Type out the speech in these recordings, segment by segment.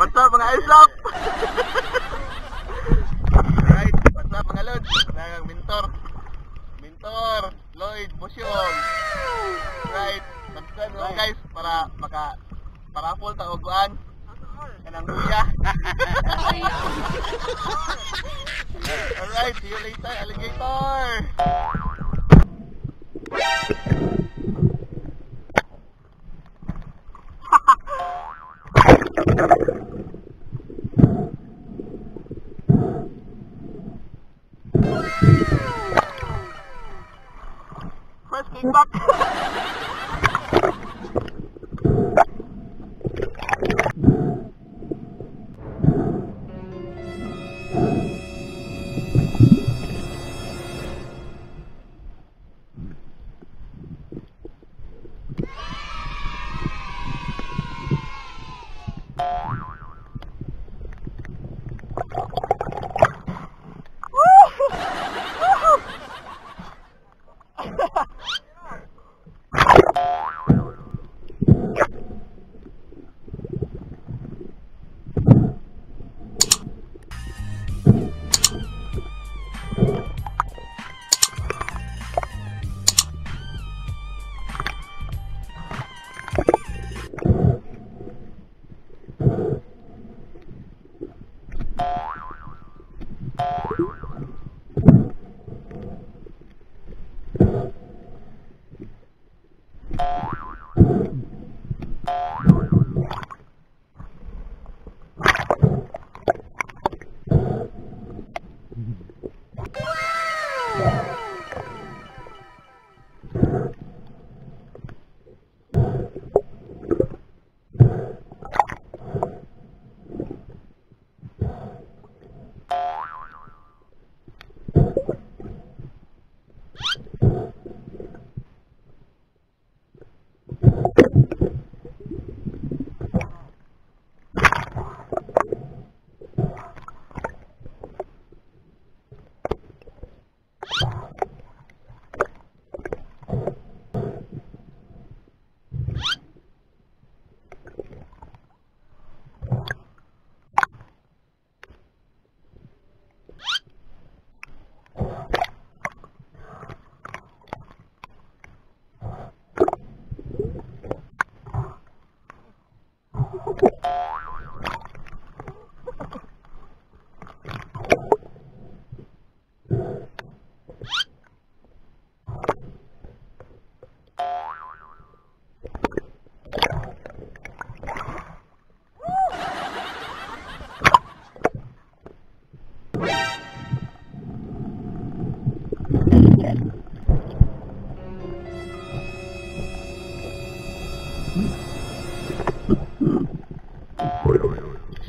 What's up mga Airsoft? Alright, what's up mga Lods? Mga mentor. Mentor, Lloyd, Busyong. Right, subscribe lang guys para maka para full ta uguan. Kanang buya. Alright, see you later, alligator. fucking butt.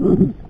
Mm-hmm.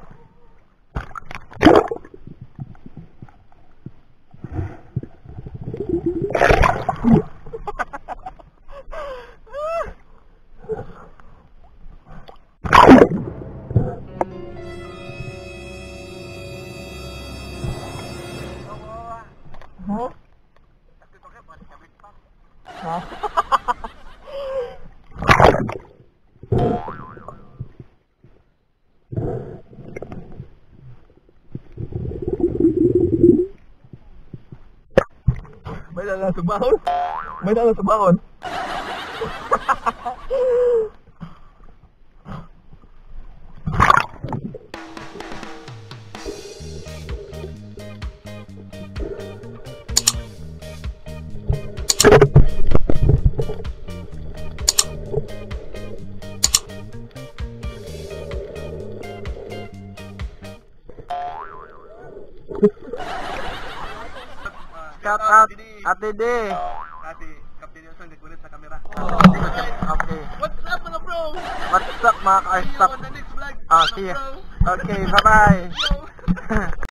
dala sa bahon. May dala sa bahon. Shout out, Ate D. Kasi Captain Nelson nagkulit sa camera. Okay. What's up mga bro? What's up mga ka-stop? Ah, see ya. Okay, bye-bye.